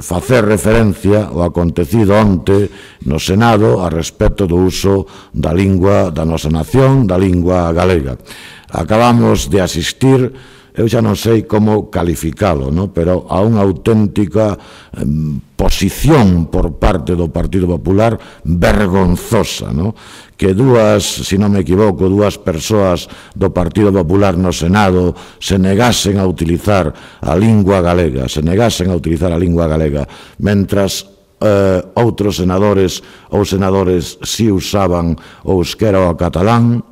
facer referencia ao acontecido onte no Senado a respecto do uso da lingua da nosa nación, da lingua galega. Acabamos de asistir eu xa non sei como calificalo, no? pero a unha auténtica eh, posición por parte do Partido Popular vergonzosa, no? que dúas, se si non me equivoco, dúas persoas do Partido Popular no Senado se negasen a utilizar a lingua galega, se negasen a utilizar a lingua galega, mentras eh, outros senadores ou senadores si usaban o euskera ou o catalán,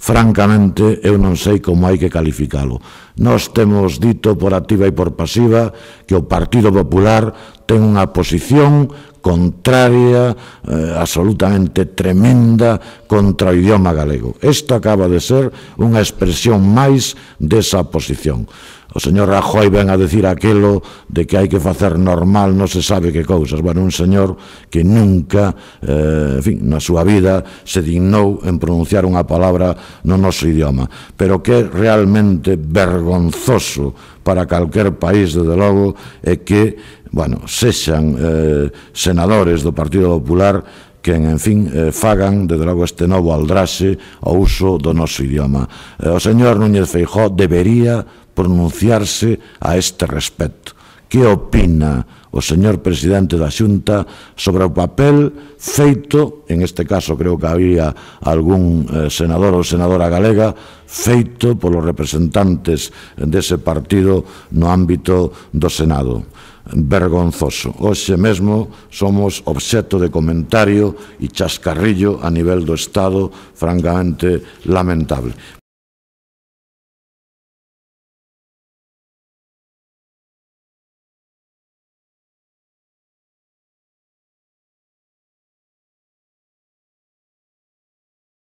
francamente eu non sei como hai que calificalo. Nós temos dito por activa e por pasiva que o Partido Popular ten unha posición contraria, eh, absolutamente tremenda contra o idioma galego. Esta acaba de ser unha expresión máis desa posición. O señor Rajoy ven a decir aquelo de que hai que facer normal non se sabe que cousas. Bueno, un señor que nunca, eh, en fin, na súa vida se dignou en pronunciar unha palabra no noso idioma. Pero que é realmente vergonzoso para calquer país, desde logo, é que, bueno, sexan, eh, se senadores do Partido Popular que, en fin, eh, fagan, desde logo, este novo aldraxe ao uso do noso idioma. Eh, o señor Núñez Feijó debería pronunciarse a este respecto. Que opina o señor presidente da Xunta sobre o papel feito, en este caso creo que había algún eh, senador ou senadora galega, feito polos representantes dese partido no ámbito do Senado vergonzoso. Hoxe mesmo somos obxecto de comentario e chascarrillo a nivel do Estado francamente lamentable.